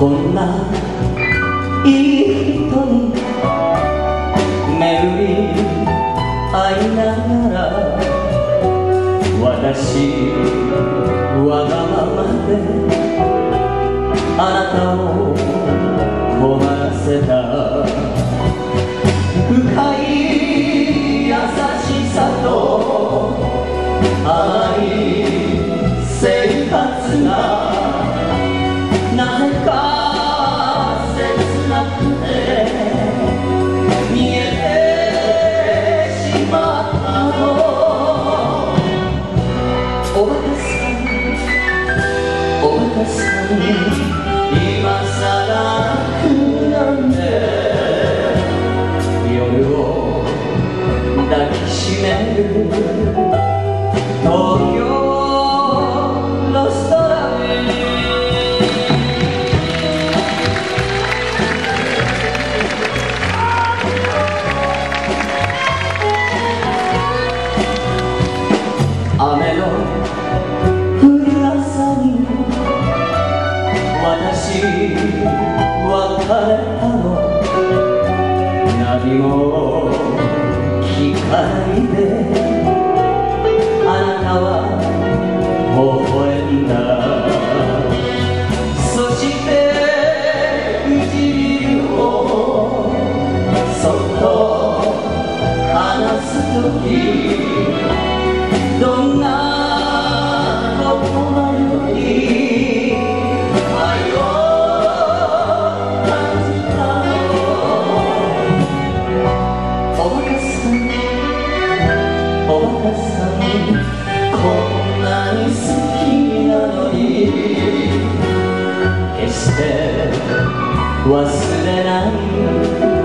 こんないい人に巡り会いながら私わがままであなたを困らせた。深い優しさと甘い生活がなぜか抱きしめる。何も聞かないでこんなに好きなのに決して忘れない。